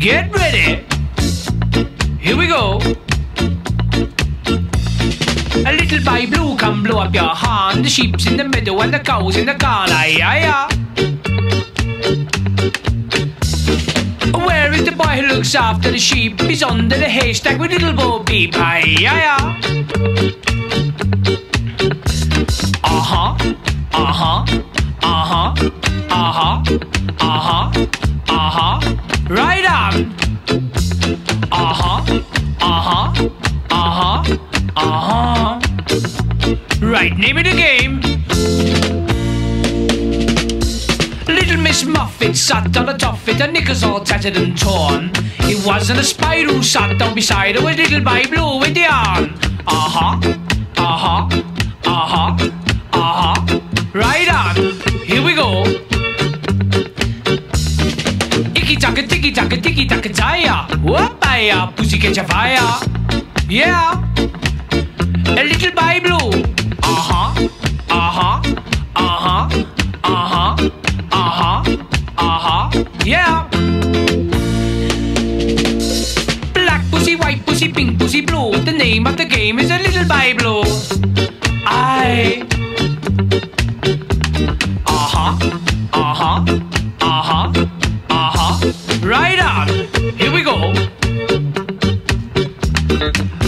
Get ready. Here we go. A little boy blue come blow up your horn. The sheep's in the meadow and the cows in the corner. Yeah, yeah. Where is the boy who looks after the sheep? He's under the haystack with little Bo Peep. Aye, yeah, yeah. Uh huh. Uh huh. Uh huh. Uh huh. Uh huh. Uh huh. Right on. Uh huh. Uh huh. Uh huh. Uh huh. Right, name of the game. Little Miss Muffet sat on a tuffet, her knickers all tattered and torn. It wasn't a spider who sat down beside her, it was little Boy Blue with the yarn. Uh huh. Uh huh. Uh huh. Uh huh. Right on. Icky taka ticky taka ticky taka taya. Whoopaya, pussy catch a fire. Yeah. A little by blue. Uh huh. Uh huh. Uh huh. Uh huh. Uh huh. Uh huh. Yeah. Black pussy, white pussy, pink pussy, blue. The name of the game is a little by Right on. Here we go.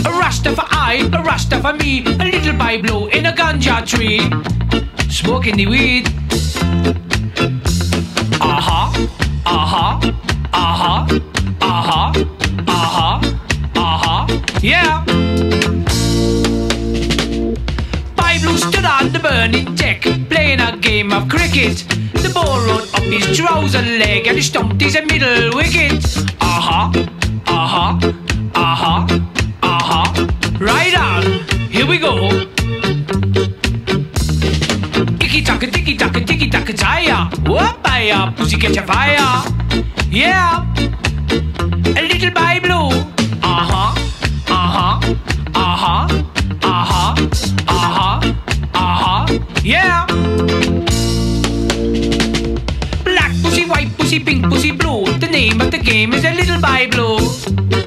A rasta for I, a rasta for me, a little Bible in a ganja tree, smoking the weed. Uh huh, uh huh, uh huh, yeah. Bible stood on the burning deck, playing a game of cricket. The ball rolled his trouser leg and stumped his middle wicket. Uh huh, uh huh. Right on, here we go. Icky taka ticky taka ticky taka taya. Whoopaya, pussy catch a fire. Yeah, a little by pussy, pink pussy, blue. The name of the game is a little by blue.